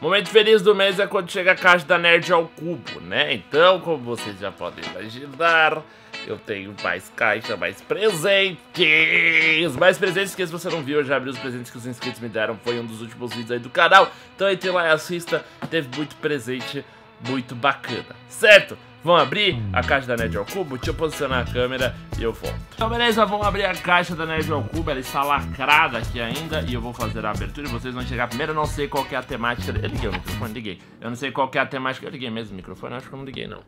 Momento feliz do mês é quando chega a caixa da Nerd ao cubo, né? Então, como vocês já podem imaginar, eu tenho mais caixa, mais presentes. Mais presentes que se você não viu, eu já abri os presentes que os inscritos me deram. Foi um dos últimos vídeos aí do canal. Então entre lá e assista. Teve muito presente, muito bacana. Certo? Vamos abrir a caixa da Nerd ao Cubo? Deixa eu posicionar a câmera e eu volto. Então beleza, vamos abrir a caixa da Nerd ao Cubo. Ela está lacrada aqui ainda e eu vou fazer a abertura e vocês vão chegar primeiro. Eu não sei qual é a temática. Eu liguei o microfone, liguei. Eu não sei qual é a temática. Eu liguei mesmo o microfone, acho que eu não liguei não.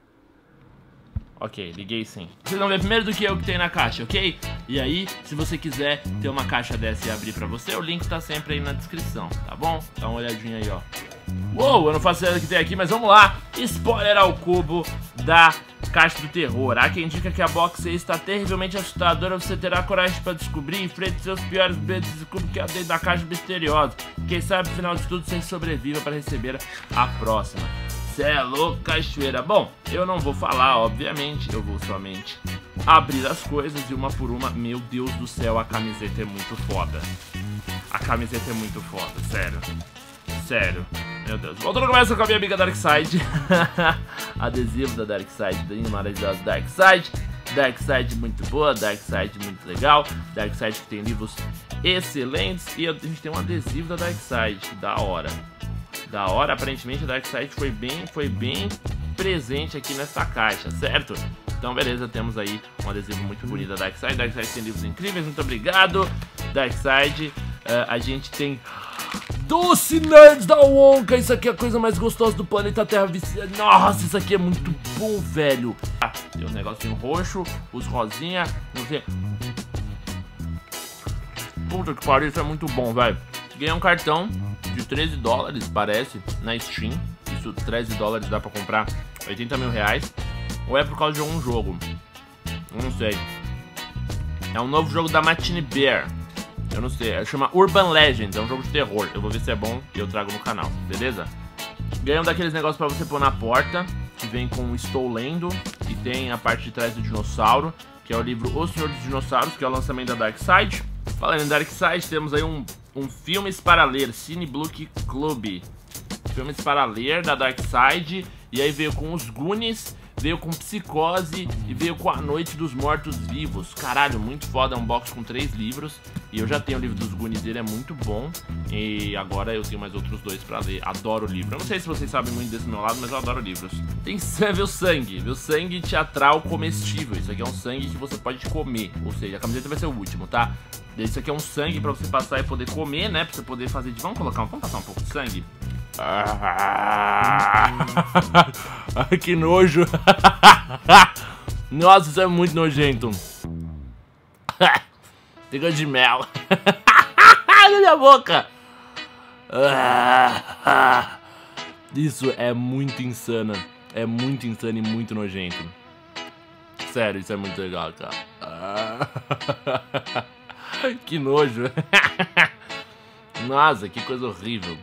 Ok, liguei sim. Vocês vão ver primeiro do que eu que tem na caixa, ok? E aí, se você quiser ter uma caixa dessa e abrir pra você, o link tá sempre aí na descrição, tá bom? Dá uma olhadinha aí, ó. Uou, eu não faço ideia do que tem aqui, mas vamos lá. Spoiler ao cubo da Caixa do Terror. Há quem indica que a box está terrivelmente assustadora. Você terá coragem para descobrir e enfrente seus piores medos e descubra que há dentro da caixa misteriosa. Quem sabe, no final de tudo, você sobreviva para receber a próxima. Cê é louco, cachoeira. Bom, eu não vou falar, obviamente. Eu vou somente abrir as coisas e uma por uma. Meu Deus do céu, a camiseta é muito foda. A camiseta é muito foda, sério. Sério. Meu Deus. Voltando começa com a minha amiga Darkseid. Adesivo da Darkseid, da maravilhosa Darkseid. Darkseid muito boa, Darkseid muito legal. Darkseid que tem livros excelentes. E a gente tem um adesivo da Darkseid, da hora. Da hora, aparentemente a Darkseid foi bem, foi bem presente aqui nessa caixa, certo? Então beleza, temos aí um adesivo muito bonito da Darkseid. Darkseid tem livros incríveis, muito obrigado. Darkseid, uh, a gente tem Doce Nerds da Wonka, isso aqui é a coisa mais gostosa do planeta Terra. Nossa, isso aqui é muito bom, velho. Ah, tem um negocinho roxo, os rosinha, não sei. Puta que pariu, isso é muito bom, velho. Ganhei um cartão de 13 dólares, parece, na Steam. Isso, 13 dólares dá pra comprar 80 mil reais. Ou é por causa de algum jogo? Não sei. É um novo jogo da Matine Bear. Eu não sei, é, chama Urban Legends, é um jogo de terror. Eu vou ver se é bom e eu trago no canal, beleza? Ganhei um daqueles negócios pra você pôr na porta, que vem com Estou Lendo, e tem a parte de trás do dinossauro, que é o livro O Senhor dos Dinossauros, que é o lançamento da Dark Side. Falando em Dark Side, temos aí um, um Filmes para Ler, Cine Book Club. Filmes para Ler, da Dark Side, e aí veio com os Goonies veio com Psicose e veio com A Noite dos Mortos Vivos. Caralho, muito foda, é um box com três livros. E eu já tenho o livro dos Goonies, ele é muito bom. E agora eu tenho mais outros dois pra ler. Adoro o livro. Eu não sei se vocês sabem muito desse meu lado, mas eu adoro livros. Tem viu sangue, viu sangue teatral comestível. Isso aqui é um sangue que você pode comer. Ou seja, a camiseta vai ser o último, tá? Isso aqui é um sangue pra você passar e poder comer, né? Pra você poder fazer de... Vamos colocar, vamos passar um pouco de sangue? Ai, que nojo. Nossa, isso é muito nojento. Tem de mel. Na minha boca. Isso é muito insano. É muito insano e muito nojento. Sério, isso é muito legal, cara. Que nojo. Nossa, que coisa horrível.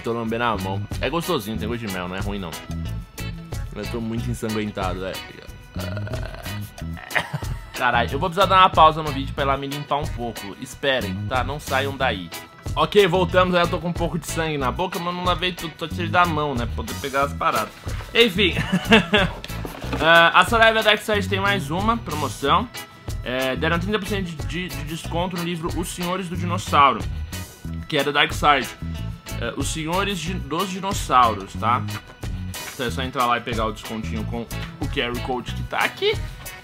Eu tô lambendo a mão. É gostosinho, tem gosto de mel, não é ruim não. Eu tô muito ensanguentado, velho. Caralho, eu vou precisar dar uma pausa no vídeo pra lá me limpar um pouco. Esperem, tá? Não saiam daí. Ok, voltamos. Eu tô com um pouco de sangue na boca, mas não lavei tudo. Tô tirando da mão, né? Pra poder pegar as paradas. Enfim. uh, a Saraiva Dark Side tem mais uma promoção. É, deram 30% de, de, de desconto no livro Os Senhores do Dinossauro, que é da Dark Side. É, Os Senhores dos Dinossauros, tá? Então é só entrar lá e pegar o descontinho com o QR Code que tá aqui.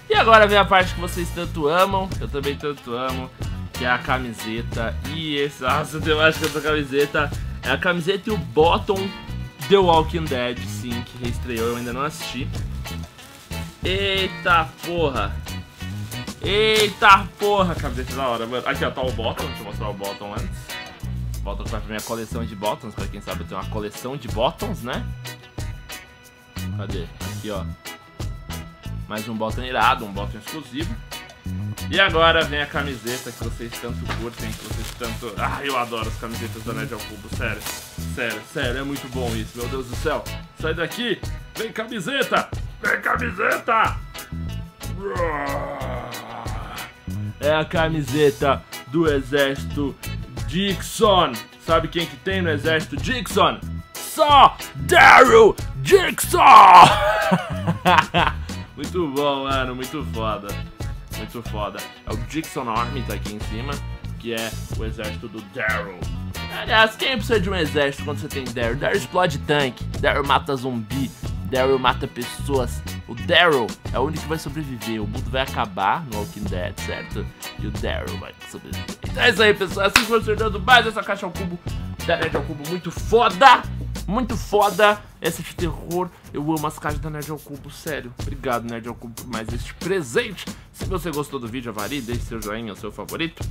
E agora vem a parte que vocês tanto amam, eu também tanto amo, que é a camiseta. E esse, nossa, que essa camiseta é a camiseta e o bottom The Walking Dead, sim, que reestreou, eu ainda não assisti. Eita porra! Eita porra, camiseta da hora, mano. Aqui, ó, tá o bottom. Deixa eu mostrar o bottom antes. Bottom pra minha coleção de bottoms. Pra quem sabe, eu tenho uma coleção de bottoms, né? Cadê? Aqui, ó. Mais um bottom irado, um bottom exclusivo. E agora vem a camiseta que vocês tanto curtem, que vocês tanto... Ah, eu adoro as camisetas da Nerd ao Cubo, sério. Sério, sério, é muito bom isso, meu Deus do céu. Sai daqui, vem camiseta, vem camiseta. É a camiseta do exército Dixon. Sabe quem que tem no exército Dixon? Só Daryl Dixon! muito bom, mano, muito foda. Muito foda. É o Dixon Army, tá aqui em cima, que é o exército do Daryl. Aliás, quem precisa de um exército quando você tem Daryl? Daryl explode tanque, Daryl mata zumbi, Daryl mata pessoas. O Daryl é o único que vai sobreviver. O mundo vai acabar no Walking Dead, certo? E o Daryl vai sobreviver. Então é isso aí, pessoal. Assim foi acertando mais essa caixa ao cubo da Nerd ao Cubo muito foda. Muito foda. Essa de terror. Eu amo as caixas da Nerd ao Cubo, sério. Obrigado, Nerd ao Cubo, por mais este presente. Se você gostou do vídeo, avalie, deixe seu joinha, seu favorito.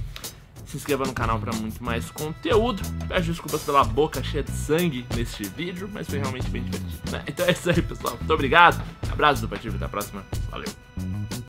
Se inscreva no canal para muito mais conteúdo. Peço desculpas pela boca cheia de sangue neste vídeo, mas foi realmente bem divertido, né? Então é isso aí, pessoal. Muito obrigado. Abraço do Pativo e até a próxima. Valeu.